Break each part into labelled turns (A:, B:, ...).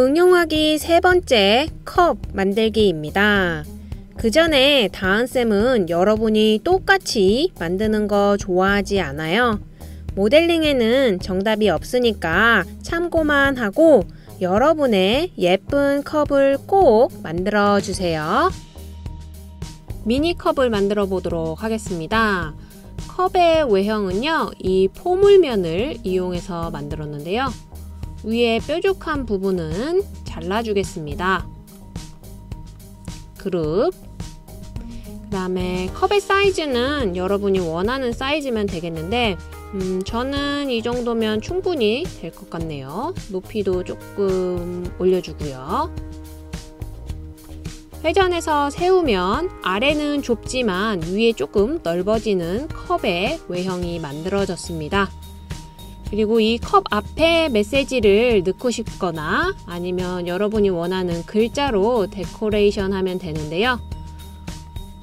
A: 응용하기 세 번째 컵 만들기입니다. 그 전에 다은쌤은 여러분이 똑같이 만드는 거 좋아하지 않아요? 모델링에는 정답이 없으니까 참고만 하고 여러분의 예쁜 컵을 꼭 만들어 주세요. 미니컵을 만들어 보도록 하겠습니다. 컵의 외형은요, 이 포물면을 이용해서 만들었는데요. 위에 뾰족한 부분은 잘라주겠습니다. 그룹. 그 다음에 컵의 사이즈는 여러분이 원하는 사이즈면 되겠는데, 음, 저는 이 정도면 충분히 될 것 같네요. 높이도 조금 올려주고요. 회전해서 세우면 아래는 좁지만 위에 조금 넓어지는 컵의 외형이 만들어졌습니다. 그리고 이 컵 앞에 메시지를 넣고 싶거나 아니면 여러분이 원하는 글자로 데코레이션 하면 되는데요.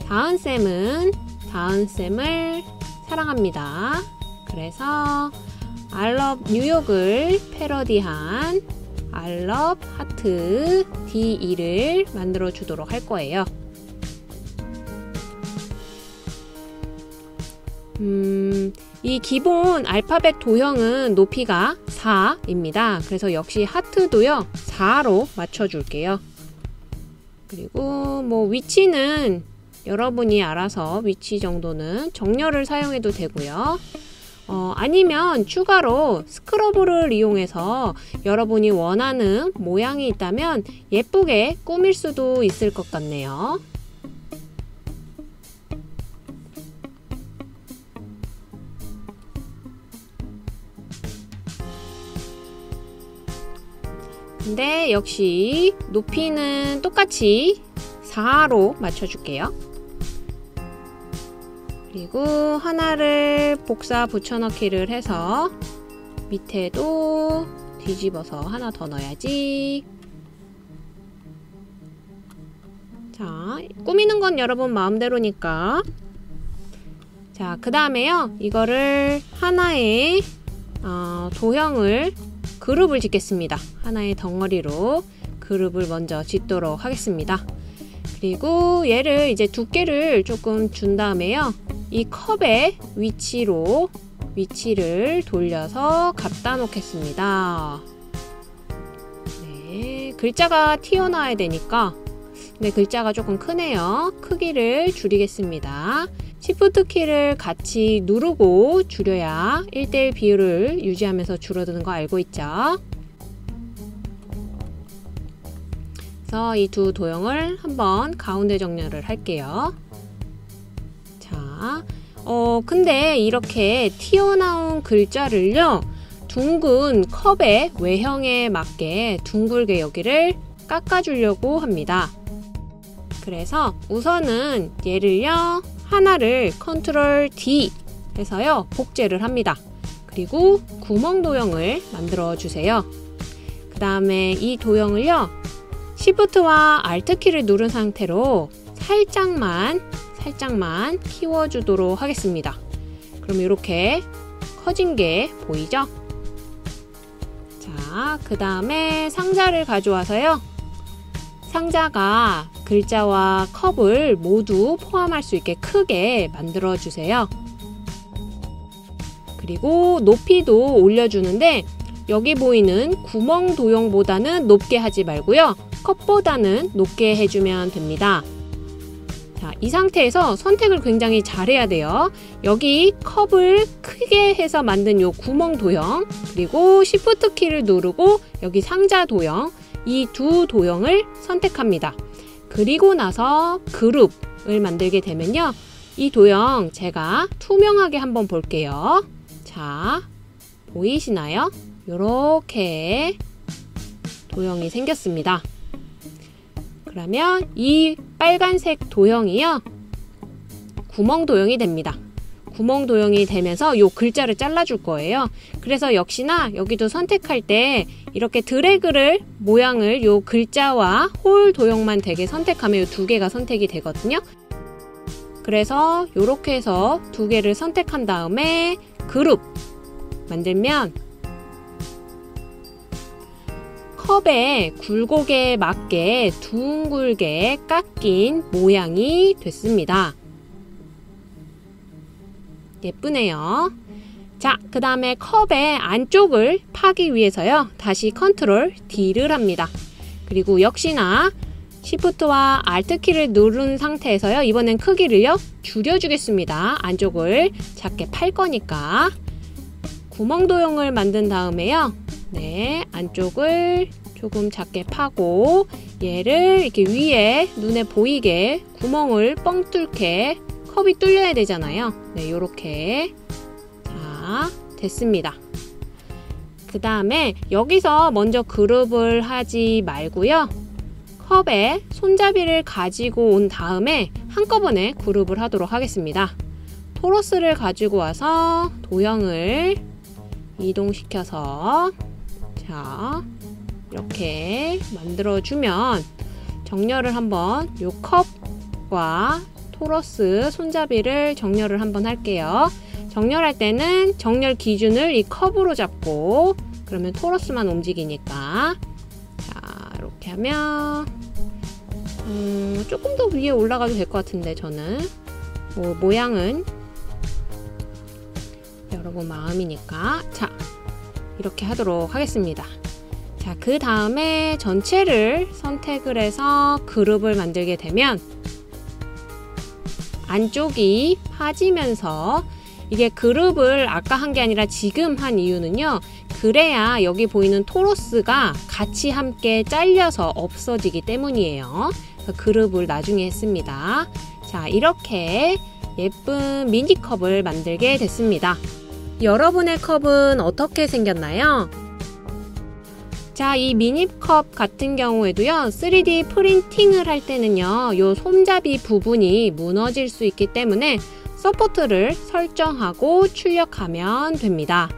A: 다은쌤은 다은쌤을 사랑합니다. 그래서 love 뉴욕을 패러디한 love 하트 D2를 만들어 주도록 할 거예요. 음, 이 기본 알파벳 도형은 높이가 4입니다. 그래서 역시 하트도요, 4로 맞춰줄게요. 그리고 뭐 위치는 여러분이 알아서 위치 정도는 정렬을 사용해도 되고요. 어, 아니면 추가로 스크러브를 이용해서 여러분이 원하는 모양이 있다면 예쁘게 꾸밀 수도 있을 것 같네요. 근데 역시 높이는 똑같이 4로 맞춰줄게요. 그리고 하나를 복사 붙여넣기를 해서 밑에도 뒤집어서 하나 더 넣어야지. 자, 꾸미는 건 여러분 마음대로니까. 자, 그 다음에요. 이거를 하나의 어, 도형을 그룹을 짓겠습니다. 하나의 덩어리로 그룹을 먼저 짓도록 하겠습니다. 그리고 얘를 이제 두께를 조금 준 다음에요. 이 컵의 위치로 위치를 돌려서 갖다 놓겠습니다. 네, 글자가 튀어나와야 되니까 네, 글자가 조금 크네요. 크기를 줄이겠습니다. Shift 키를 같이 누르고 줄여야 1대1 비율을 유지하면서 줄어드는 거 알고 있죠? 그래서 이 두 도형을 한번 가운데 정렬을 할게요. 자, 어, 근데 이렇게 튀어나온 글자를요, 둥근 컵의 외형에 맞게 둥글게 여기를 깎아주려고 합니다. 그래서 우선은 얘를요, 하나를 컨트롤 D 해서요 복제를 합니다. 그리고 구멍 도형을 만들어 주세요. 그 다음에 이 도형을요 Shift와 Alt 키를 누른 상태로 살짝만 살짝만 키워주도록 하겠습니다. 그럼 이렇게 커진 게 보이죠? 자, 그 다음에 상자를 가져와서요. 상자가 글자와 컵을 모두 포함할 수 있게 크게 만들어 주세요. 그리고 높이도 올려주는데 여기 보이는 구멍 도형보다는 높게 하지 말고요. 컵보다는 높게 해주면 됩니다. 자, 이 상태에서 선택을 굉장히 잘해야 돼요. 여기 컵을 크게 해서 만든 요 구멍 도형, 그리고 Shift 키를 누르고 여기 상자 도형, 이 두 도형을 선택합니다. 그리고 나서 그룹을 만들게 되면요. 이 도형 제가 투명하게 한번 볼게요. 자, 보이시나요? 이렇게 도형이 생겼습니다. 그러면 이 빨간색 도형이요. 구멍 도형이 됩니다. 구멍 도형이 되면서 이 글자를 잘라줄 거예요. 그래서 역시나 여기도 선택할 때 이렇게 드래그를 모양을 이 글자와 홀 도형만 되게 선택하면 이두 개가 선택이 되거든요. 그래서 이렇게 해서 두 개를 선택한 다음에 그룹 만들면 컵의 굴곡에 맞게 둥글게 깎인 모양이 됐습니다. 예쁘네요. 자, 그 다음에 컵의 안쪽을 파기 위해서요. 다시 컨트롤 D를 합니다. 그리고 역시나 Shift와 Alt 키를 누른 상태에서요. 이번엔 크기를요. 줄여주겠습니다. 안쪽을 작게 팔 거니까. 구멍 도형을 만든 다음에요. 네, 안쪽을 조금 작게 파고 얘를 이렇게 위에 눈에 보이게 구멍을 뻥 뚫게 컵이 뚫려야 되잖아요. 네, 요렇게. 자, 됐습니다. 그 다음에 여기서 먼저 그룹을 하지 말고요. 컵에 손잡이를 가지고 온 다음에 한꺼번에 그룹을 하도록 하겠습니다. 토러스를 가지고 와서 도형을 이동시켜서 자 이렇게 만들어주면 정렬을 한번 요 컵과 토러스 손잡이를 정렬을 한번 할게요. 정렬할 때는 정렬 기준을 이 컵으로 잡고 그러면 토러스만 움직이니까. 자 이렇게 하면 음, 조금 더 위에 올라가도 될 것 같은데 저는. 뭐 모양은. 여러분 마음이니까. 자 이렇게 하도록 하겠습니다. 자, 그 다음에 전체를 선택을 해서 그룹을 만들게 되면 안쪽이 파지면서 이게 그룹을 아까 한 게 아니라 지금 한 이유는요. 그래야 여기 보이는 토로스가 같이 함께 잘려서 없어지기 때문이에요. 그룹을 나중에 했습니다. 자, 이렇게 예쁜 미니컵을 만들게 됐습니다. 여러분의 컵은 어떻게 생겼나요? 자, 이 미니컵 같은 경우에도요, 3D 프린팅을 할 때는요, 요 손잡이 부분이 무너질 수 있기 때문에 support를 설정하고 출력하면 됩니다.